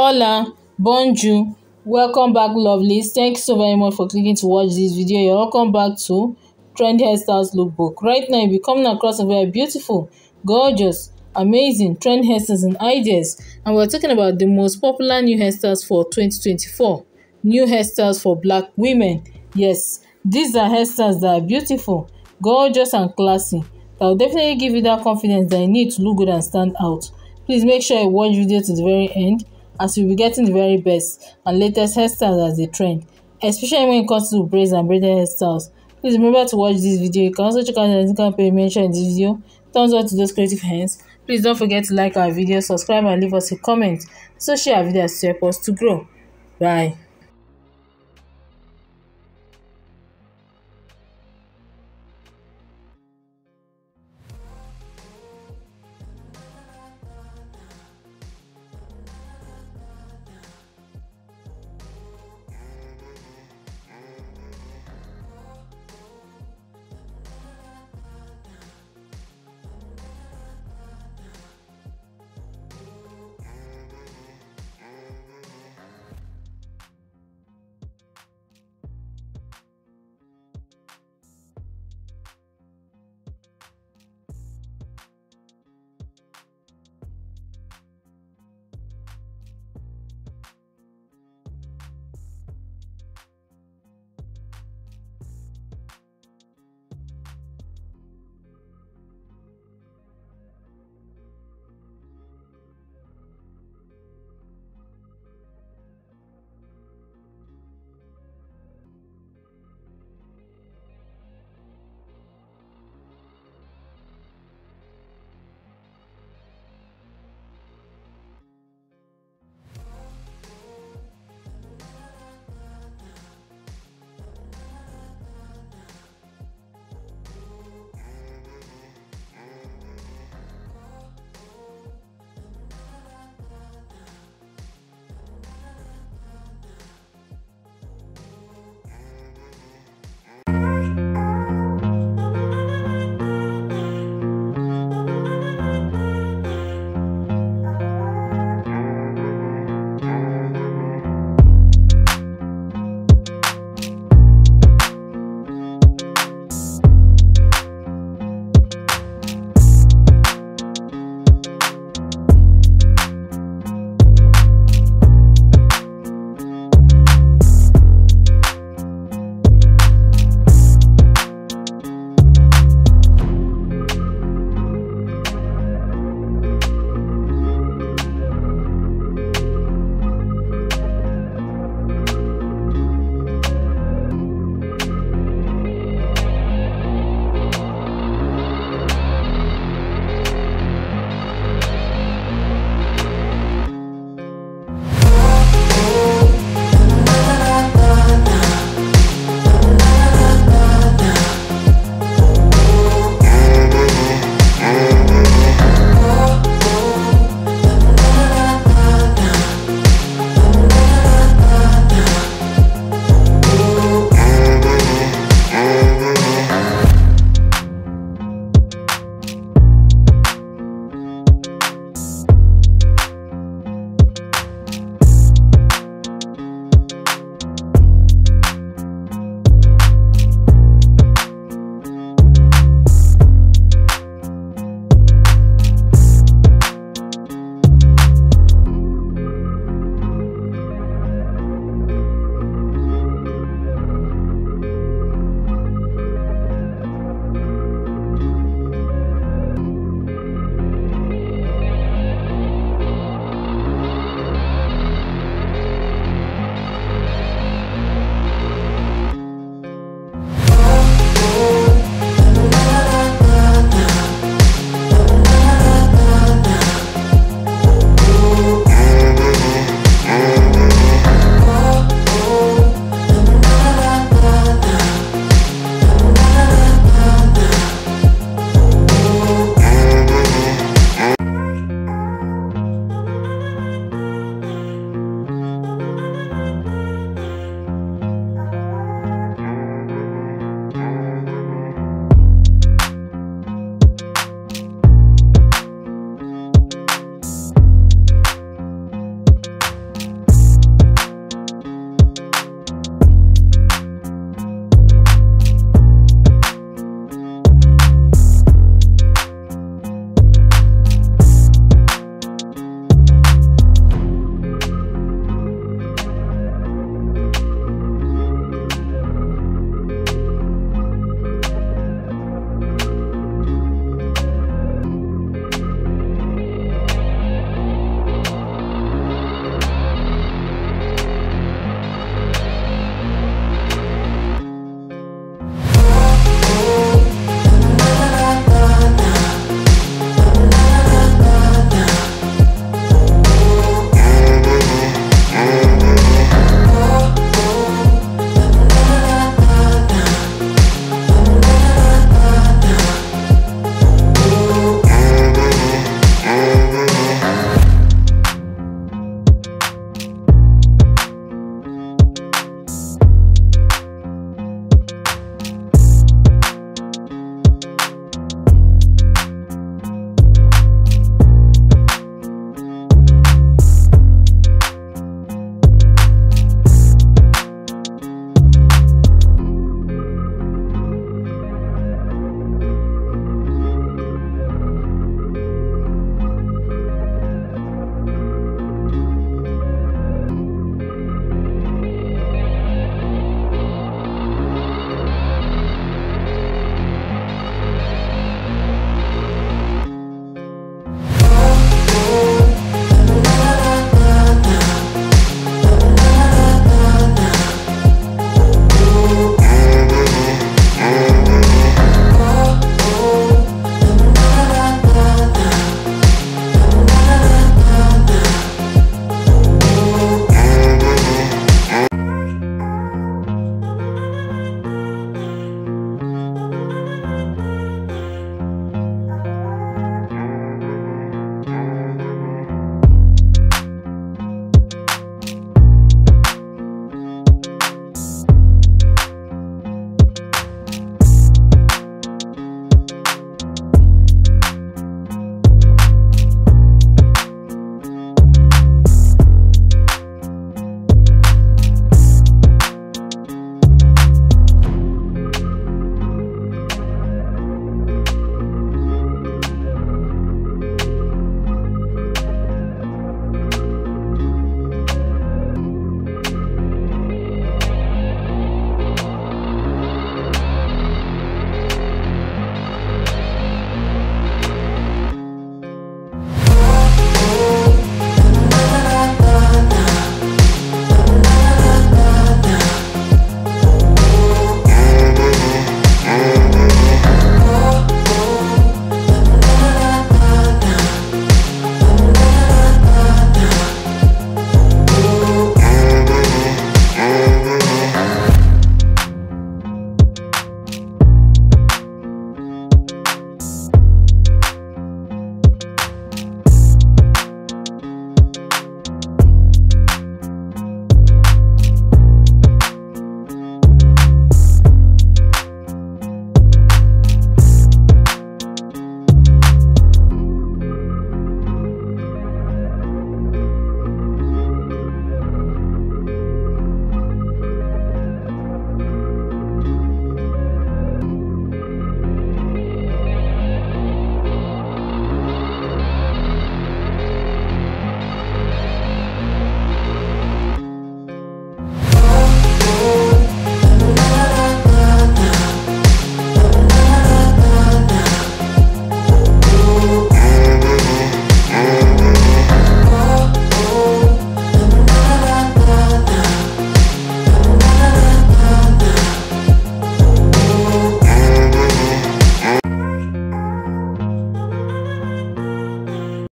hola bonjour welcome back lovelies. Thank you so very much for clicking to watch this video. You're welcome back to trendy hairstyles lookbook. Right now you'll be coming across a very beautiful gorgeous amazing trend hairstyles and ideas. And we're talking about the most popular new hairstyles for 2024 new hairstyles for black women. Yes these are hairstyles that are beautiful gorgeous and classy. That will definitely give you that confidence that you need to look good and stand out. Please make sure you watch video to the very end as you'll be getting the very best and latest hairstyles as they trend especially when it comes to braids and braided hairstyles. Please remember to watch this video. You can also check out the link page mentioned in this video. Thumbs up to those creative hands. Please don't forget to like our video subscribe and leave us a comment. So share our videos to help us to grow. Bye